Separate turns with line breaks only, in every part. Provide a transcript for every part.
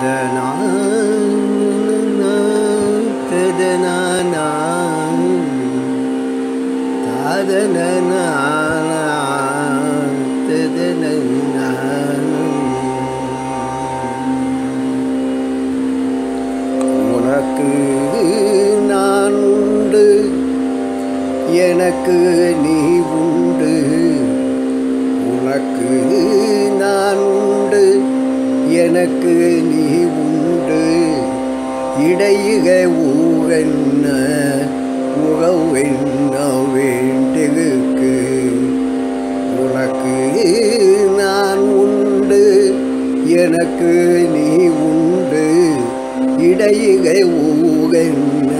ததனா ததனா ததனா உனக்கு நான் உண்டு. எனக்கு நீ உண்டு. உனக்கு எனக்கு நீ உண்டு. இடையுக ஊரென்ன உறவென்ன வேண்டிருக்கு உனக்கு நான் உண்டு எனக்கு நீ உண்டு. இடையுக ஊரென்ன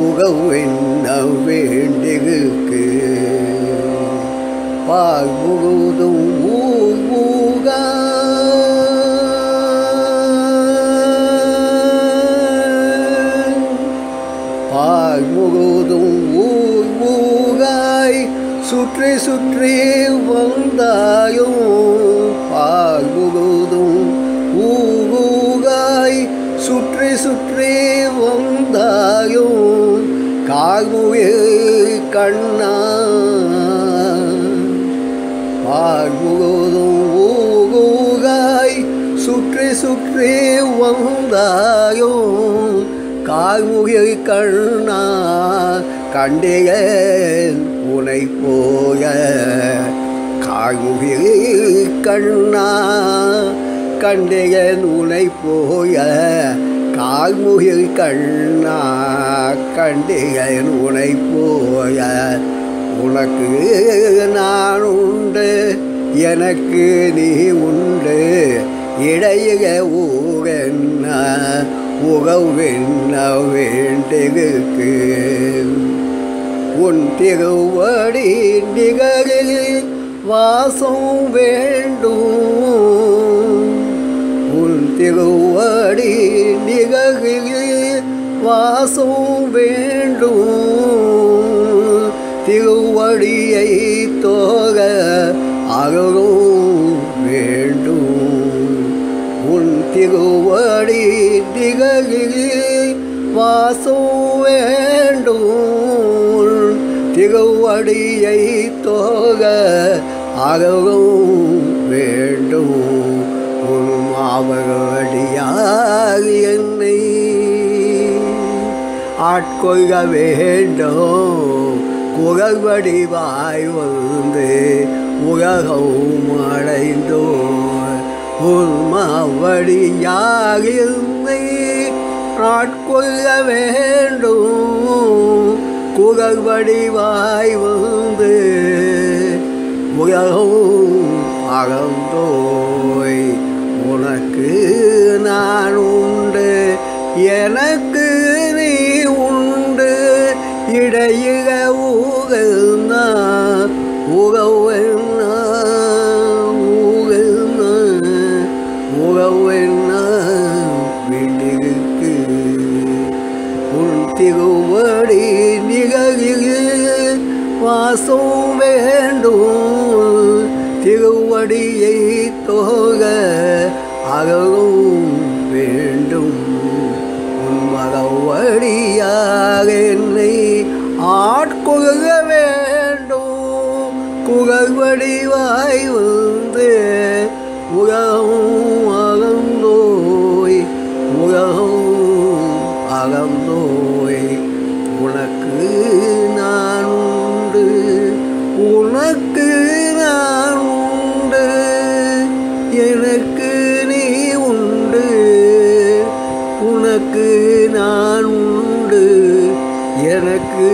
உறவென்ன வேண்டிருக்கு பால் முழுதும் சுற்றி சுற்றி வந்தாயும் பால் முழுதும் ஊகாய் சுற்றி சுற்றி வந்தாயும் கால்முகில் கண்ணா. பால் முழுதும் ஊகாய் சுற்றி சுற்றி வந்தாயும் கால்முகில் கண்ணா கண்டேன் உனை போய. கால்முகில் கண்ணா கண்டேன் உனை போய. கால்முகில் கண்ணா கண்டேன் உனை போய. உனக்கு நான் உண்டு எனக்கு நீ உண்டு. இடையுக ஊரென்ன உகவென்ன வேண்டுக்கு உன் திருவடி நிகழில் வாசம் வேண்டும். உன் திருவடி நிகழில் வாசம் வேண்டும். திருவடியை தோக அருளும் வேண்டும் உன் திருவடி திகழில் வாசம் வேண்டும் திருவடியை தோக அகவும் வேண்டும் உன் மாவடியாக என்னை ஆட்கொள்க வேண்டும் குரல் வாய் வந்து உலகம் அடைந்தோம் உள்மாவடியாக என்னை ஆட்கொள்ள வேண்டும். குரல் வடிவாய் வந்து உலகம் அகந்தோய் உனக்கு நான் உண்டு எனக்கு நீ உண்டு. இடையில ஊகல்ன உகவு படி நிகழ்கு வாசம் வேண்டும் திருவடியை தோக அகவும் வேண்டும். உன்மகவடியாக என்னை ஆட்கொழுக வேண்டும். குகழ்வடிவாய் வந்து உலகம் அகந்தோய் உலகம் அகந்தோய் உனக்கு நான் உண்டு உனக்கு நான் உண்டு எனக்கு நீ உண்டு உனக்கு நான் உண்டு எனக்கு